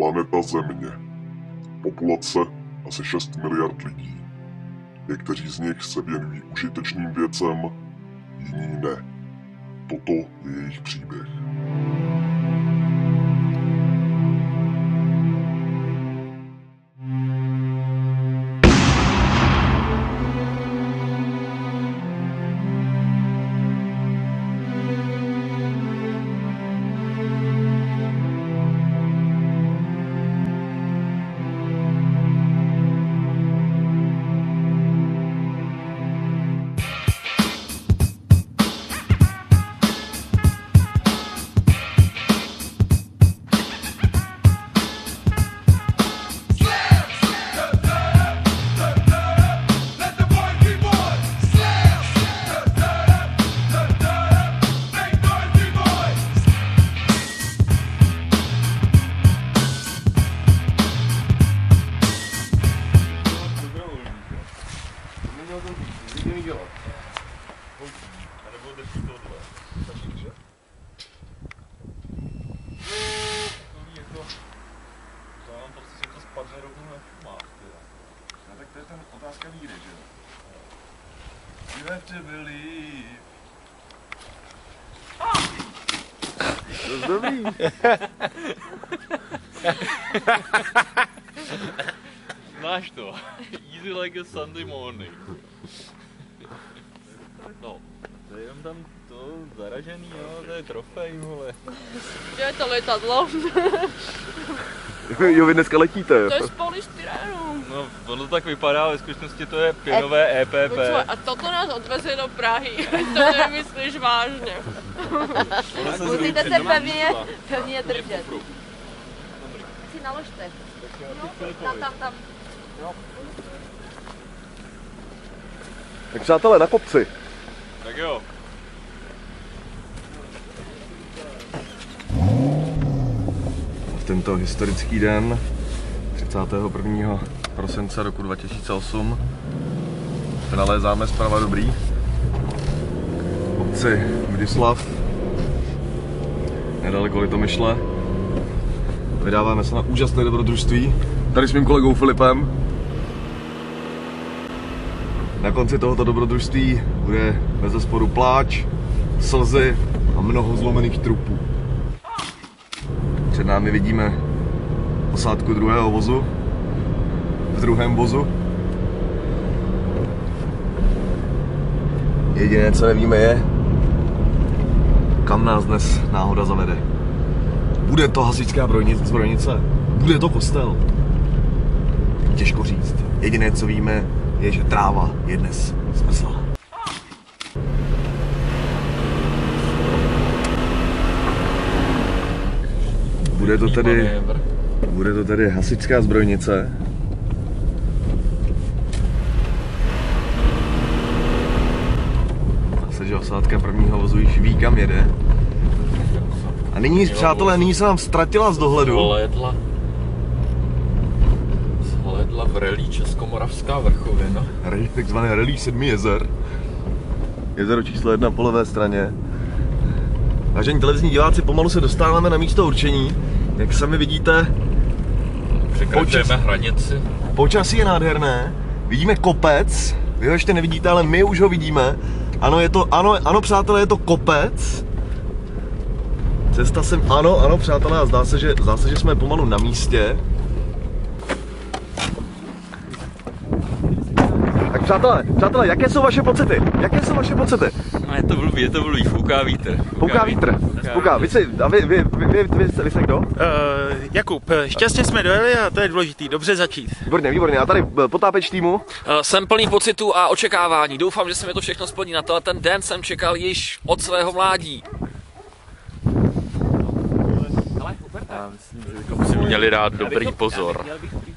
Planeta Země. Populace asi 6 miliard lidí. Někteří z nich se věnují užitečným věcem, jiní ne. Toto je jejich příběh. Ten otázka víry, že jo? You have to believe. Dobrý. Znáš to? Easy like a Sunday morning. No, to je jenom tam to zaražený, jo, to je trofej, vole. Kde je to letadlo? jo, vy dneska letíte, jo. To je polystyrénu. No, ono tak vypadá, ale ve skutečnosti to je pěnové E EPP. Počúvaj, a toto nás odveze do Prahy. to nemyslíš vážně. Se Musíte se pevně, pevně držet. Si naložte. Tam, tam, tam. Tak přátelé, na kopci. Tak jo. V tento historický den 31. prosince roku 2008 se nalézáme zprava dobrý. Obci Vdislav, nedaleko Litomyšle. Vydáváme se na úžasné dobrodružství. Tady s mým kolegou Filipem. Na konci tohoto dobrodružství bude bez zesporu pláč, slzy a mnoho zlomených trupů. Před námi vidíme posádku druhého vozu. V druhém vozu. Jediné, co nevíme, je, kam nás dnes náhoda zavede. Bude to hasičská zbrojnice, zbrojnice? Bude to kostel? Těžko říct. Jediné, co víme, je, že tráva je dnes zmrzlá. Bude to tedy. Bude to tedy hasičská zbrojnice. Zase, že osádka prvního vozu již ví, kam jede. A nyní, přátelé, nyní se nám ztratila z dohledu. Zhlédla. Zhlédla v relí Českomoravská vrchovina. Rally- takzvané Rally sedmi jezer. Jezero číslo jedna po levé straně. Vážení televizní diváci, pomalu se dostáváme na místo určení. Jak sami vidíte, Překračujeme hranici. Počasí je nádherné, vidíme kopec, vy ho ještě nevidíte, ale my už ho vidíme. Ano, je to, ano, ano, přátelé, je to kopec. Cesta sem, ano, ano, přátelé, a zdá se, že, zdá se, že jsme pomalu na místě. Tak přátelé, přátelé, jaké jsou vaše pocity? Jaké jsou vaše pocity? No je to blbý, je to blbý, fouká vítr. Fouká vítr, fouká, vy si, a vy, vy, vy, vy, vy, vy, jste kdo? Uh, Jakub, šťastně jsme dojeli a to je důležité, dobře začít. Výborně, výborně, já tady eh, potápěč týmu. Eh, Jsem plný pocitů a očekávání. Doufám, že se mi to všechno splní. Na to ten den jsem čekal již od svého mládí. Já myslím, že bychom si měli dát dobrý pozor.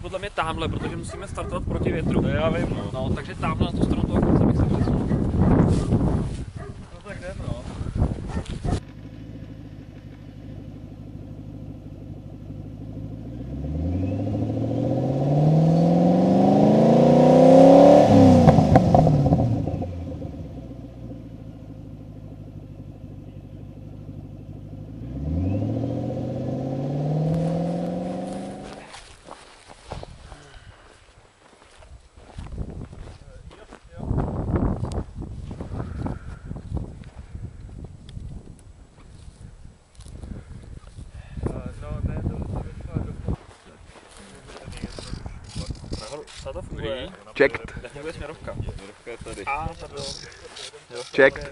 Podle mě tamhle, protože musíme startovat proti větru. To já vím, no. No, takže tamhle na tu stranu toho konce bych se to funguje. Checked. Jak mě bude směrovka? Směrovka je tady. A, pardon. Checked.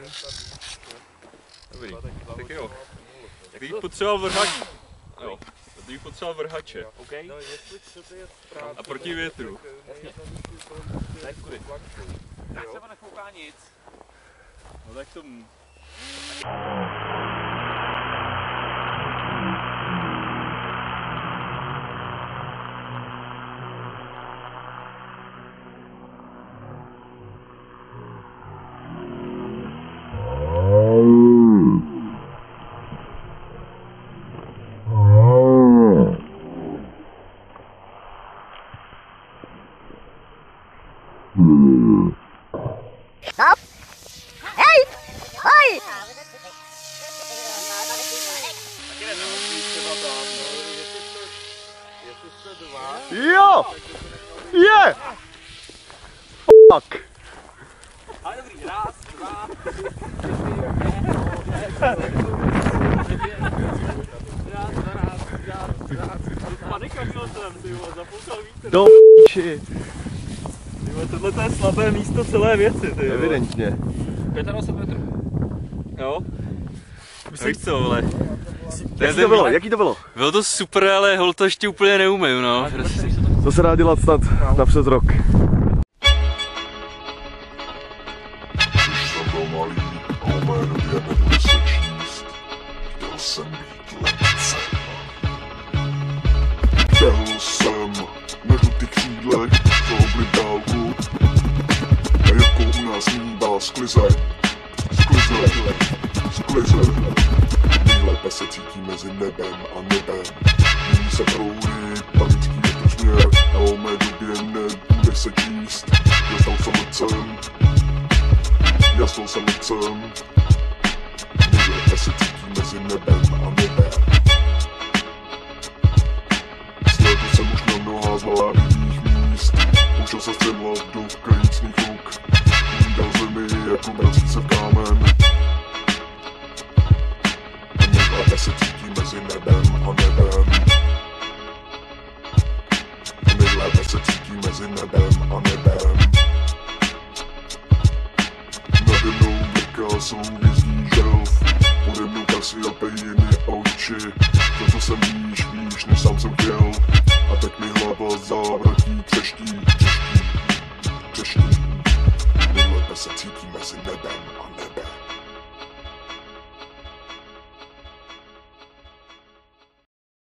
Dobrý, tak jo. Jak bych potřeboval vrhač. Jo. Já bych potřeboval vrhače. Okay. A proti větru. Tak kudy. Tak se nekouká nic. No tak to... Jo! Je! Fuck! Panika měl jsem, ty vole, zapoukal vítr. Do či. Ty vole, tohle to je slabé místo celé věci, ty vole. Evidentně. 25 metrů. Jo? Víš co, vole. Jaký to bylo? Jaký to bylo? Bylo to super, ale hol to ještě úplně neumím, no. To se dá dělat snad na přes rok. Jsem jsem dálku a jako u nás mívá sklize, sklize, sklize. Nejlépe se cítí mezi nebem a nebem. Nyní se proudy, panický větrosměr a o mé době nebude se číst. Já stal jsem letcem, já stal jsem letcem. Nejlépe se cítí mezi nebem a nebem. Slédl jsem už na mnoha zvláštních míst, poušel se střemlat do krajícných luk. Uvídal zemi jako vrací vrká souvězdí želv, pode mnou kasy a pejiny oči. To, co jsem víš, víš, než sám jsem chtěl.